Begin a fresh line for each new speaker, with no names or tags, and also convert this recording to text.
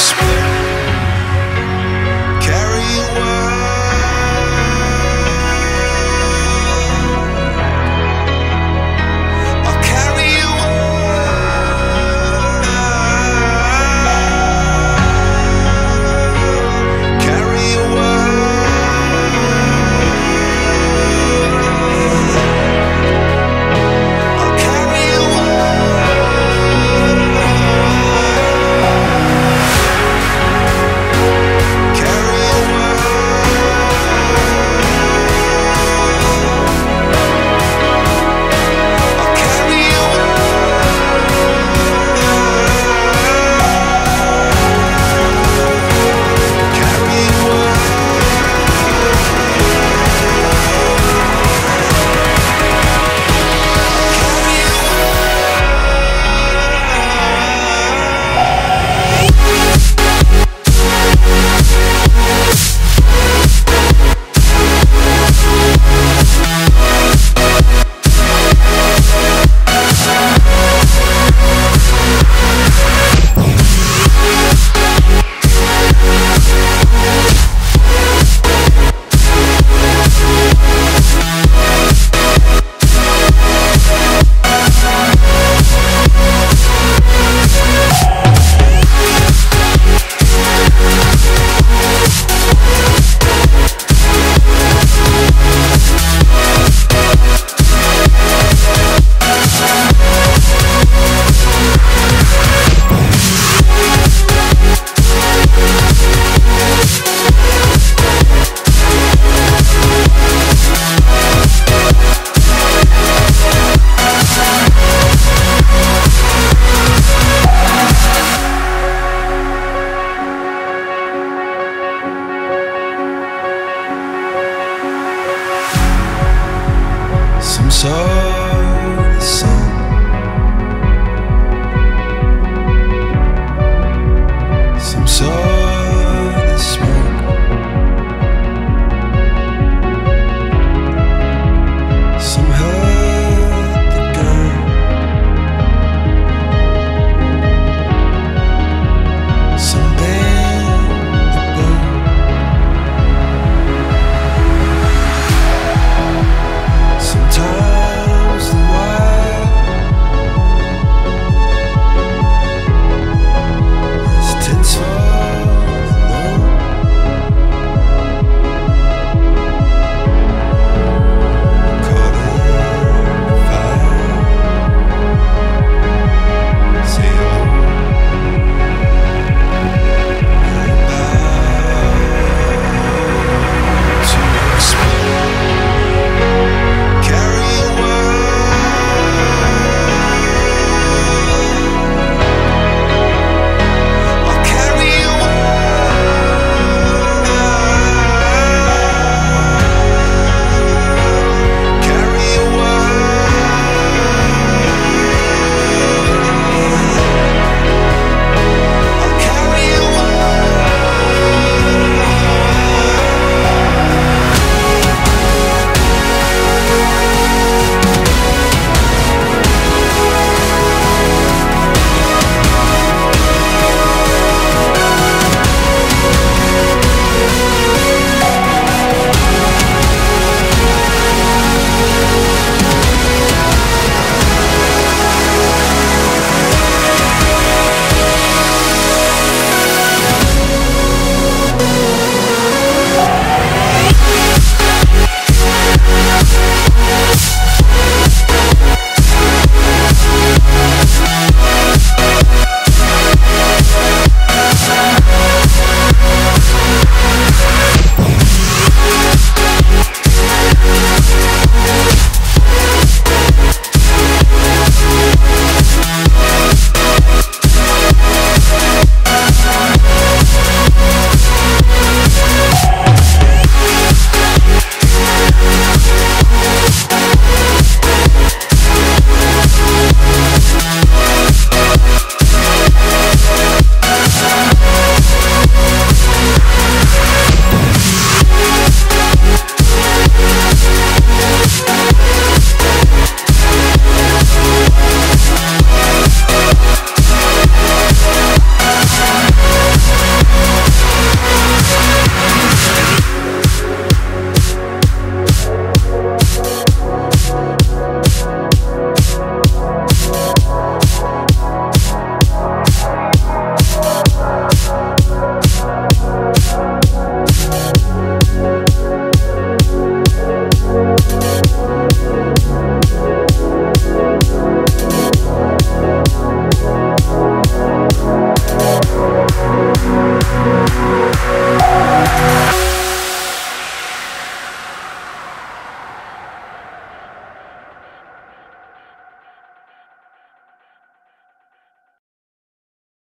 Sports. Saw the sun.